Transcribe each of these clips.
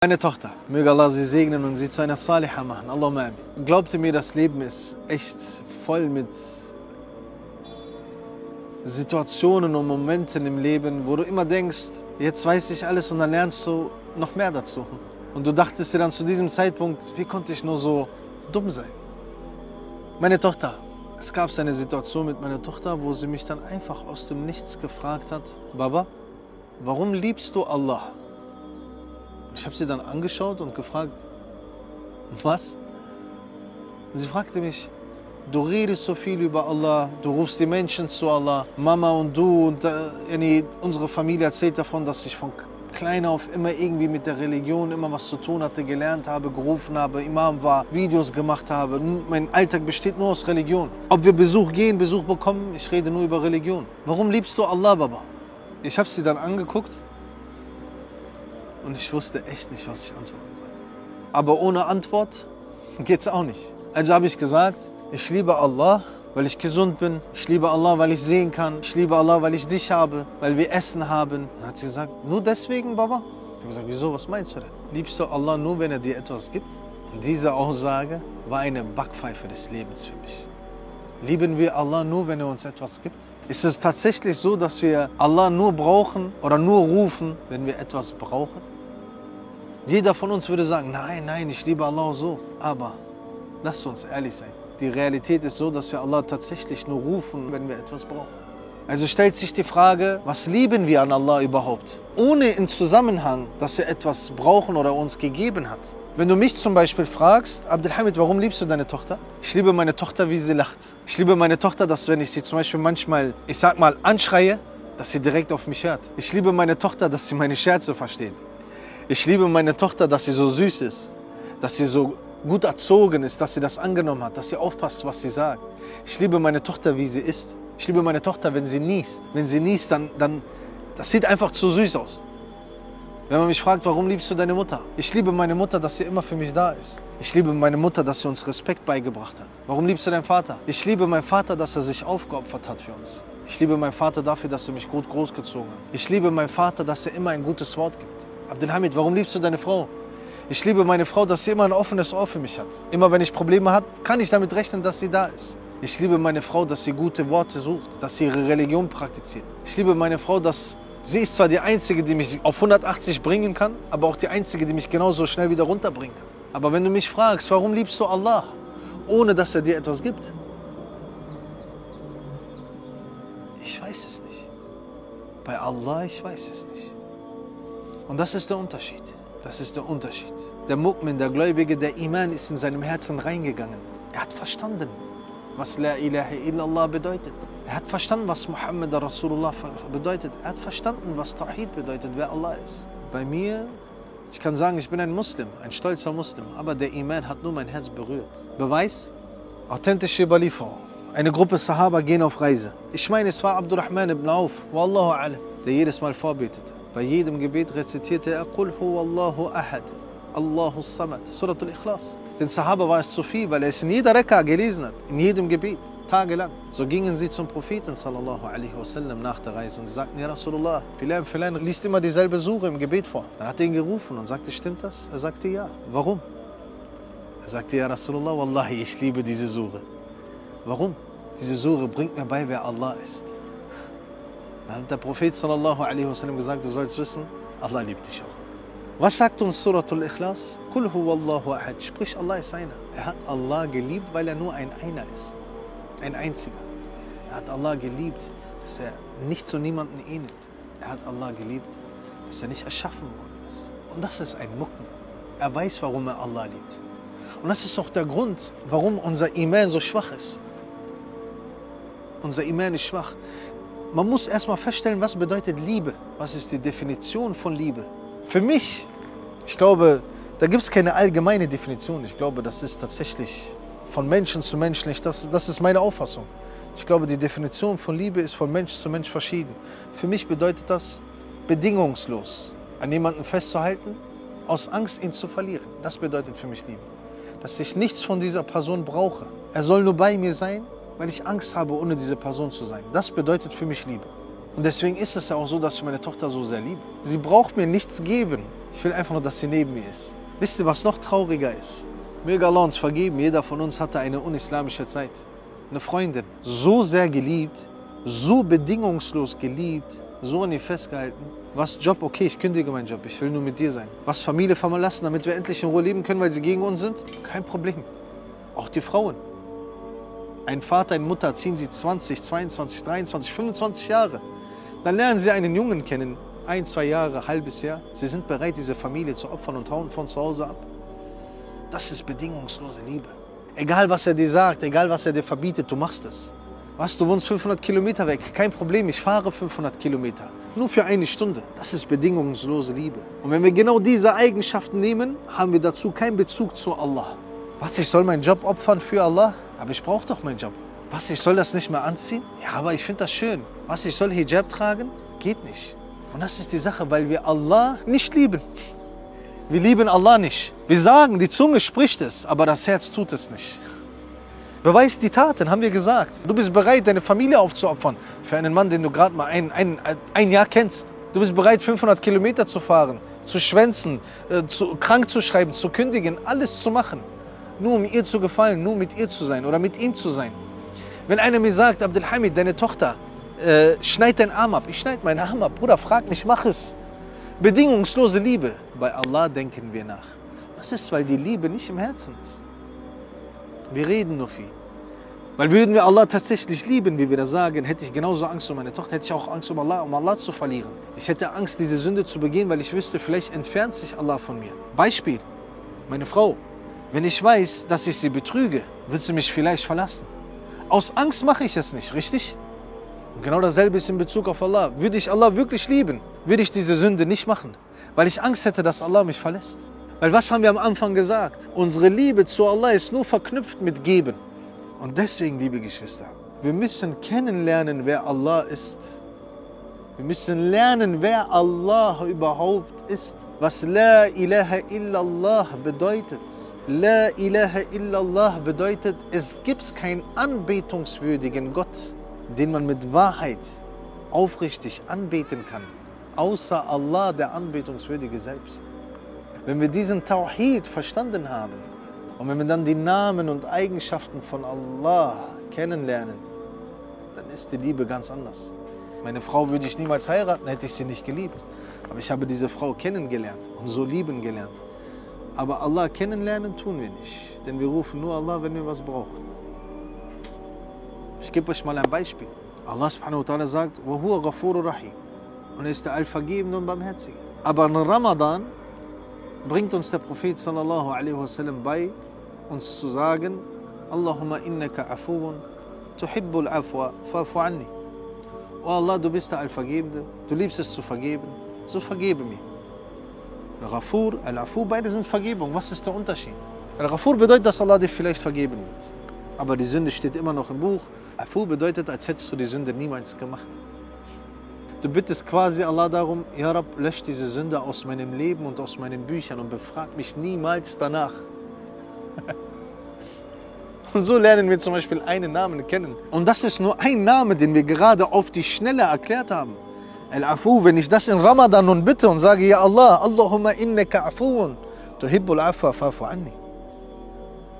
Meine Tochter, möge Allah sie segnen und sie zu einer Saliha machen. Allahumma amin. Glaubte mir, das Leben ist echt voll mit Situationen und Momenten im Leben, wo du immer denkst, jetzt weiß ich alles und dann lernst du noch mehr dazu. Und du dachtest dir dann zu diesem Zeitpunkt, wie konnte ich nur so dumm sein? Meine Tochter, es gab eine Situation mit meiner Tochter, wo sie mich dann einfach aus dem Nichts gefragt hat, Baba, warum liebst du Allah? Ich habe sie dann angeschaut und gefragt, was? Sie fragte mich, du redest so viel über Allah, du rufst die Menschen zu Allah, Mama und du und äh, unsere Familie erzählt davon, dass ich von klein auf immer irgendwie mit der Religion immer was zu tun hatte, gelernt habe, gerufen habe, Imam war, Videos gemacht habe. Mein Alltag besteht nur aus Religion. Ob wir Besuch gehen, Besuch bekommen, ich rede nur über Religion. Warum liebst du Allah, Baba? Ich habe sie dann angeguckt und ich wusste echt nicht, was ich antworten sollte. Aber ohne Antwort geht es auch nicht. Also habe ich gesagt, ich liebe Allah, weil ich gesund bin. Ich liebe Allah, weil ich sehen kann. Ich liebe Allah, weil ich dich habe, weil wir Essen haben. Dann hat sie gesagt, nur deswegen, Baba? Ich habe gesagt, wieso, was meinst du denn? Liebst du Allah nur, wenn er dir etwas gibt? Und diese Aussage war eine Backpfeife des Lebens für mich. Lieben wir Allah nur, wenn er uns etwas gibt? Ist es tatsächlich so, dass wir Allah nur brauchen oder nur rufen, wenn wir etwas brauchen? Jeder von uns würde sagen, nein, nein, ich liebe Allah so. Aber lasst uns ehrlich sein. Die Realität ist so, dass wir Allah tatsächlich nur rufen, wenn wir etwas brauchen. Also stellt sich die Frage, was lieben wir an Allah überhaupt? Ohne in Zusammenhang, dass wir etwas brauchen oder uns gegeben hat. Wenn du mich zum Beispiel fragst, Abdelhamid, warum liebst du deine Tochter? Ich liebe meine Tochter, wie sie lacht. Ich liebe meine Tochter, dass wenn ich sie zum Beispiel manchmal, ich sag mal, anschreie, dass sie direkt auf mich hört. Ich liebe meine Tochter, dass sie meine Scherze versteht. Ich liebe meine Tochter, dass sie so süß ist, dass sie so gut erzogen ist, dass sie das angenommen hat, dass sie aufpasst, was sie sagt. Ich liebe meine Tochter, wie sie ist. Ich liebe meine Tochter, wenn sie niest. Wenn sie niest, dann, dann das sieht einfach zu süß aus. Wenn man mich fragt, warum liebst du deine Mutter? Ich liebe meine Mutter, dass sie immer für mich da ist. Ich liebe meine Mutter, dass sie uns Respekt beigebracht hat. Warum liebst du deinen Vater? Ich liebe meinen Vater, dass er sich aufgeopfert hat für uns. Ich liebe meinen Vater dafür, dass er mich gut großgezogen hat. Ich liebe meinen Vater, dass er immer ein gutes Wort gibt. Abdelhamid, warum liebst du deine Frau? Ich liebe meine Frau, dass sie immer ein offenes Ohr für mich hat. Immer wenn ich Probleme habe, kann ich damit rechnen, dass sie da ist. Ich liebe meine Frau, dass sie gute Worte sucht, dass sie ihre Religion praktiziert. Ich liebe meine Frau, dass Sie ist zwar die Einzige, die mich auf 180 bringen kann, aber auch die Einzige, die mich genauso schnell wieder runterbringen kann. Aber wenn du mich fragst, warum liebst du Allah, ohne dass er dir etwas gibt? Ich weiß es nicht. Bei Allah, ich weiß es nicht. Und das ist der Unterschied. Das ist der Unterschied. Der Mu'min, der Gläubige, der Iman ist in seinem Herzen reingegangen. Er hat verstanden, was La ilaha illallah bedeutet. Er hat verstanden, was Muhammad Rasulullah bedeutet. Er hat verstanden, was Tawhid bedeutet, wer Allah ist. Bei mir, ich kann sagen, ich bin ein Muslim, ein stolzer Muslim, aber der Iman hat nur mein Herz berührt. Beweis? Authentische Überlieferung. Eine Gruppe Sahaba gehen auf Reise. Ich meine, es war Abdurrahman ibn Auf, Wallahu alam, der jedes Mal vorbetete. Bei jedem Gebet rezitierte er Qul huwallahu ahad, Allahu samad, Surat al-Ikhlas. Den Sahaba war es zu viel, weil er es in jeder Rekka gelesen hat, in jedem Gebet tagelang. So gingen sie zum Propheten sallallahu wasallam nach der Reise und sie sagten, ja Rasulullah, Bilal Filan liest immer dieselbe Suche im Gebet vor. Dann hat er ihn gerufen und sagte, stimmt das? Er sagte, ja. Warum? Er sagte, ja Rasulullah, Wallahi, ich liebe diese Suche. Warum? Diese Suche bringt mir bei, wer Allah ist. Dann hat der Prophet sallallahu wasallam gesagt, du sollst wissen, Allah liebt dich auch. Was sagt uns Suratul Ikhlas? Kul huwallahu ahad. Sprich, Allah ist einer. Er hat Allah geliebt, weil er nur ein Einer ist. Ein einziger. Er hat Allah geliebt, dass er nicht zu niemandem ähnelt. Er hat Allah geliebt, dass er nicht erschaffen worden ist. Und das ist ein Mu'min. Er weiß, warum er Allah liebt. Und das ist auch der Grund, warum unser Iman so schwach ist. Unser Iman ist schwach. Man muss erstmal feststellen, was bedeutet Liebe? Was ist die Definition von Liebe? Für mich, ich glaube, da gibt es keine allgemeine Definition. Ich glaube, das ist tatsächlich von Menschen zu Mensch nicht. Das, das ist meine Auffassung. Ich glaube, die Definition von Liebe ist von Mensch zu Mensch verschieden. Für mich bedeutet das bedingungslos an jemanden festzuhalten, aus Angst, ihn zu verlieren. Das bedeutet für mich Liebe. Dass ich nichts von dieser Person brauche. Er soll nur bei mir sein, weil ich Angst habe, ohne diese Person zu sein. Das bedeutet für mich Liebe. Und deswegen ist es ja auch so, dass ich meine Tochter so sehr liebe. Sie braucht mir nichts geben. Ich will einfach nur, dass sie neben mir ist. Wisst ihr, was noch trauriger ist? Möge Allah uns vergeben, jeder von uns hatte eine unislamische Zeit. Eine Freundin, so sehr geliebt, so bedingungslos geliebt, so an ihr festgehalten. Was Job, okay, ich kündige meinen Job, ich will nur mit dir sein. Was Familie verlassen, damit wir endlich in Ruhe leben können, weil sie gegen uns sind? Kein Problem. Auch die Frauen. Ein Vater, eine Mutter ziehen sie 20, 22, 23, 25 Jahre. Dann lernen sie einen Jungen kennen, ein, zwei Jahre, halbes Jahr. Sie sind bereit, diese Familie zu opfern und hauen von zu Hause ab. Das ist bedingungslose Liebe. Egal, was er dir sagt, egal, was er dir verbietet, du machst es. Was, du wohnst 500 Kilometer weg? Kein Problem, ich fahre 500 Kilometer. Nur für eine Stunde. Das ist bedingungslose Liebe. Und wenn wir genau diese Eigenschaften nehmen, haben wir dazu keinen Bezug zu Allah. Was, ich soll meinen Job opfern für Allah? Aber ich brauche doch meinen Job. Was, ich soll das nicht mehr anziehen? Ja, aber ich finde das schön. Was, ich soll Hijab tragen? Geht nicht. Und das ist die Sache, weil wir Allah nicht lieben. Wir lieben Allah nicht. Wir sagen, die Zunge spricht es, aber das Herz tut es nicht. Beweis die Taten, haben wir gesagt. Du bist bereit, deine Familie aufzuopfern für einen Mann, den du gerade mal ein, ein, ein Jahr kennst. Du bist bereit, 500 Kilometer zu fahren, zu schwänzen, äh, zu, krank zu schreiben, zu kündigen, alles zu machen. Nur um ihr zu gefallen, nur mit ihr zu sein oder mit ihm zu sein. Wenn einer mir sagt, Abdelhamid, deine Tochter, äh, schneid deinen Arm ab. Ich schneide meinen Arm ab. Bruder, frag nicht, mach es. Bedingungslose Liebe. Bei Allah denken wir nach. Das ist, weil die Liebe nicht im Herzen ist. Wir reden nur viel. Weil würden wir Allah tatsächlich lieben, wie wir das sagen, hätte ich genauso Angst um meine Tochter, hätte ich auch Angst um Allah, um Allah zu verlieren. Ich hätte Angst, diese Sünde zu begehen, weil ich wüsste, vielleicht entfernt sich Allah von mir. Beispiel, meine Frau. Wenn ich weiß, dass ich sie betrüge, wird sie mich vielleicht verlassen. Aus Angst mache ich es nicht, richtig? Und genau dasselbe ist in Bezug auf Allah. Würde ich Allah wirklich lieben, würde ich diese Sünde nicht machen, weil ich Angst hätte, dass Allah mich verlässt. Weil was haben wir am Anfang gesagt? Unsere Liebe zu Allah ist nur verknüpft mit Geben. Und deswegen, liebe Geschwister, wir müssen kennenlernen, wer Allah ist. Wir müssen lernen, wer Allah überhaupt ist. Was La ilaha illallah bedeutet. La ilaha illallah bedeutet, es gibt keinen anbetungswürdigen Gott, den man mit Wahrheit aufrichtig anbeten kann, außer Allah, der anbetungswürdige selbst. Wenn wir diesen Tawhid verstanden haben und wenn wir dann die Namen und Eigenschaften von Allah kennenlernen, dann ist die Liebe ganz anders. Meine Frau würde ich niemals heiraten, hätte ich sie nicht geliebt. Aber ich habe diese Frau kennengelernt und so lieben gelernt. Aber Allah kennenlernen tun wir nicht, denn wir rufen nur Allah, wenn wir was brauchen. Ich gebe euch mal ein Beispiel. Allah subhanahu wa ta'ala sagt, وَهُوَ غَفُورُ rahim. und er ist der Allvergebende und Barmherzige. Aber in Ramadan bringt uns der Prophet sallallahu alaihi wasallam bei, uns zu sagen, Allahumma innaka afuun, tuhibbul afwa, fa'fu anni. Oh Allah, du bist der Allvergebende, du liebst es zu vergeben, so vergebe mir. Al-Ghafur, Al-Afu, beide sind Vergebung. Was ist der Unterschied? Al-Ghafur bedeutet, dass Allah dir vielleicht vergeben wird. Aber die Sünde steht immer noch im Buch. Afu bedeutet, als hättest du die Sünde niemals gemacht. Du bittest quasi Allah darum, Ja Rab, lösch diese Sünde aus meinem Leben und aus meinen Büchern und befrag mich niemals danach. und so lernen wir zum Beispiel einen Namen kennen. Und das ist nur ein Name, den wir gerade auf die Schnelle erklärt haben. Al-Afu, wenn ich das in Ramadan nun bitte und sage, Ja Allah, Allahumma innaka afuun, tuhibbul afwa fa'fu anni.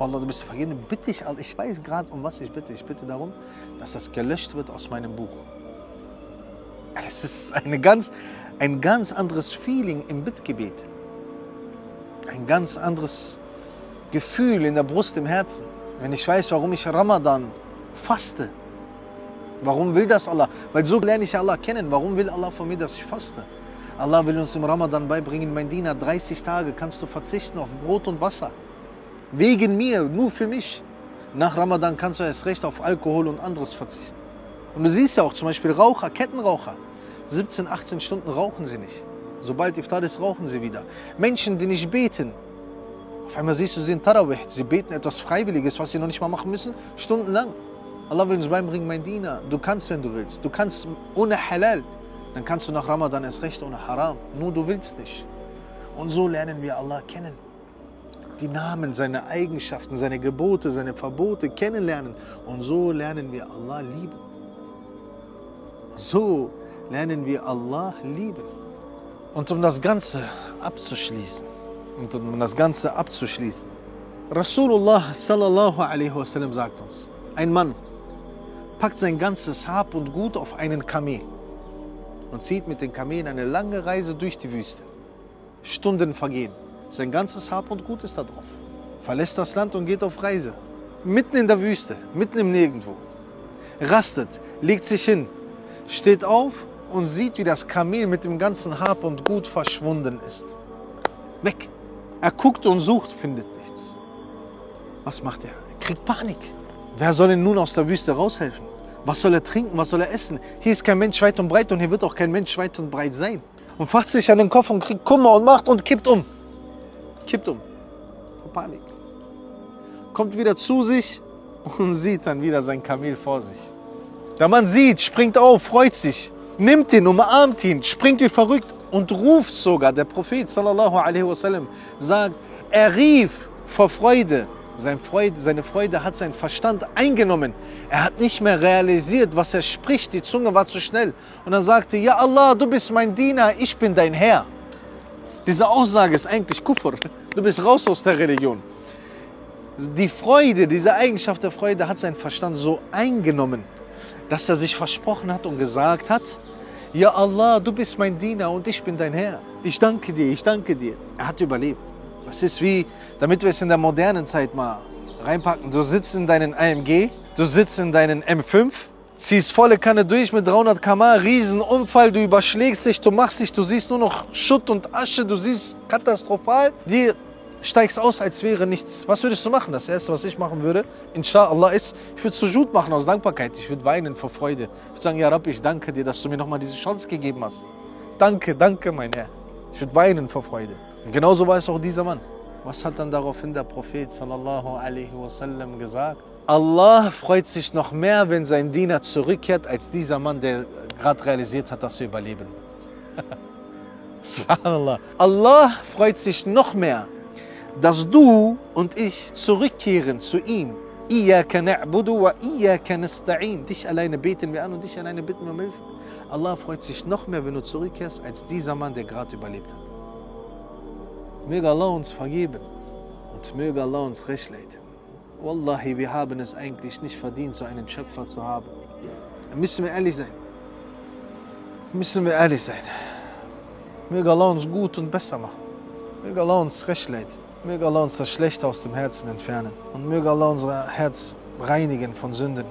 Oh Allah, du bist vergeben, bitte ich, ich weiß gerade, um was ich bitte. Ich bitte darum, dass das gelöscht wird aus meinem Buch. Das ist eine ganz, ein ganz anderes Feeling im Bittgebet. Ein ganz anderes Gefühl in der Brust, im Herzen. Wenn ich weiß, warum ich Ramadan faste. Warum will das Allah? Weil so lerne ich Allah kennen. Warum will Allah von mir, dass ich faste? Allah will uns im Ramadan beibringen, mein Diener, 30 Tage kannst du verzichten auf Brot und Wasser. Wegen mir, nur für mich. Nach Ramadan kannst du erst recht auf Alkohol und anderes verzichten. Und du siehst ja auch zum Beispiel Raucher, Kettenraucher. 17, 18 Stunden rauchen sie nicht. Sobald Iftar ist, rauchen sie wieder. Menschen, die nicht beten. Auf einmal siehst du sie in Tarawih. Sie beten etwas Freiwilliges, was sie noch nicht mal machen müssen, stundenlang. Allah will uns beibringen, mein Diener, du kannst, wenn du willst. Du kannst ohne Halal. Dann kannst du nach Ramadan erst recht ohne Haram. Nur du willst nicht. Und so lernen wir Allah kennen. Die Namen, seine Eigenschaften, seine Gebote, seine Verbote kennenlernen. Und so lernen wir Allah lieben. So lernen wir Allah lieben. Und um das Ganze abzuschließen, und um das Ganze abzuschließen, Rasulullah sallallahu alaihi wasallam sagt uns, ein Mann packt sein ganzes Hab und Gut auf einen Kamel und zieht mit den Kamelen eine lange Reise durch die Wüste. Stunden vergehen. Sein ganzes Hab und Gut ist da drauf. Verlässt das Land und geht auf Reise. Mitten in der Wüste, mitten im Nirgendwo. Rastet, legt sich hin, steht auf und sieht, wie das Kamel mit dem ganzen Hab und Gut verschwunden ist. Weg. Er guckt und sucht, findet nichts. Was macht er? Er kriegt Panik. Wer soll ihn nun aus der Wüste raushelfen? Was soll er trinken? Was soll er essen? Hier ist kein Mensch weit und breit und hier wird auch kein Mensch weit und breit sein. Und fasst sich an den Kopf und kriegt Kummer und macht und kippt um. Kippt um. Vor Panik. Kommt wieder zu sich und sieht dann wieder sein Kamel vor sich. Der Mann sieht, springt auf, freut sich, nimmt ihn, umarmt ihn, springt wie verrückt und ruft sogar. Der Prophet sallallahu alaihi wasallam sagt, er rief vor Freude. Seine Freude, seine Freude hat seinen Verstand eingenommen. Er hat nicht mehr realisiert, was er spricht. Die Zunge war zu schnell. Und er sagte, ja Allah, du bist mein Diener, ich bin dein Herr. Diese Aussage ist eigentlich Kufr. Du bist raus aus der Religion. Die Freude, diese Eigenschaft der Freude hat seinen Verstand so eingenommen, dass er sich versprochen hat und gesagt hat, ja Allah, du bist mein Diener und ich bin dein Herr. Ich danke dir, ich danke dir. Er hat überlebt. Das ist wie, damit wir es in der modernen Zeit mal reinpacken. Du sitzt in deinen AMG, du sitzt in deinen M5, ziehst volle Kanne durch mit 300 km, Riesenunfall, du überschlägst dich, du machst dich, du siehst nur noch Schutt und Asche, du siehst katastrophal. Dir steigst aus, als wäre nichts. Was würdest du machen? Das Erste, was ich machen würde, inshallah, ist, ich würde Sujud machen aus Dankbarkeit. Ich würde weinen vor Freude. Ich würde sagen, ja Rabbi, ich danke dir, dass du mir nochmal diese Chance gegeben hast. Danke, danke, mein Herr. Ich würde weinen vor Freude. Und genauso war es auch dieser Mann. Was hat dann daraufhin der Prophet sallallahu alaihi wasallam gesagt? Allah freut sich noch mehr, wenn sein Diener zurückkehrt, als dieser Mann, der gerade realisiert hat, dass er überleben wird. Subhanallah. Allah freut sich noch mehr, dass du und ich zurückkehren zu ihm. Dich alleine beten wir an und dich alleine bitten wir um Hilfe. Allah freut sich noch mehr, wenn du zurückkehrst, als dieser Mann, der gerade überlebt hat. Möge Allah uns vergeben und möge Allah uns recht leiten. Wallahi, wir haben es eigentlich nicht verdient, so einen Schöpfer zu haben. Müssen wir ehrlich sein. Müssen wir ehrlich sein. Möge Allah uns gut und besser machen. Möge Allah uns recht leiten. Möge Allah uns das Schlechte aus dem Herzen entfernen. Und möge Allah unser Herz reinigen von Sünden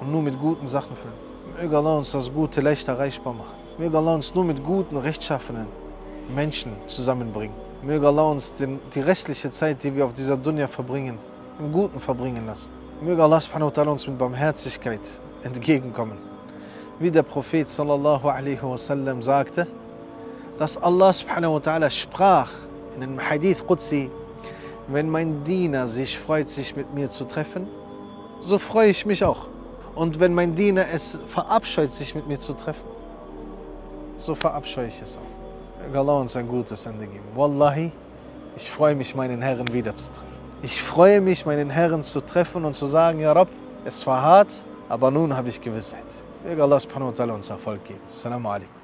und nur mit guten Sachen füllen. Möge Allah uns das Gute leicht erreichbar machen. Möge Allah uns nur mit guten, rechtschaffenen Menschen zusammenbringen. Möge Allah uns den, die restliche Zeit, die wir auf dieser Dunya verbringen, im Guten verbringen lassen. Möge Allah subhanahu wa uns mit Barmherzigkeit entgegenkommen. Wie der Prophet sallallahu alaihi wasallam sagte, dass Allah subhanahu wa sprach in einem Hadith Qudsi, wenn mein Diener sich freut, sich mit mir zu treffen, so freue ich mich auch. Und wenn mein Diener es verabscheut, sich mit mir zu treffen, so verabscheue ich es auch. Allah uns ein gutes Ende geben. Wallahi, ich freue mich, meinen Herrn wiederzutreffen. Ich freue mich, meinen Herrn zu treffen und zu sagen, Ja Rab, es war hart, aber nun habe ich Gewissheit. Möge Allah uns Erfolg geben. Assalamu alaikum.